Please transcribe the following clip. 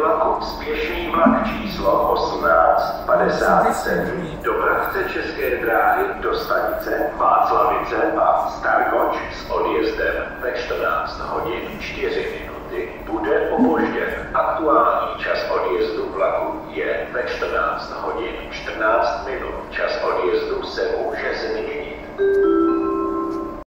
vlaku spěšný vlak číslo 1857 dopravce České dráhy do stanice Václavice a Starkoč s odjezdem ve 14 hodin 4 minuty bude opožděn. Aktuální čas odjezdu vlaku je ve 14 hodin 14 minut.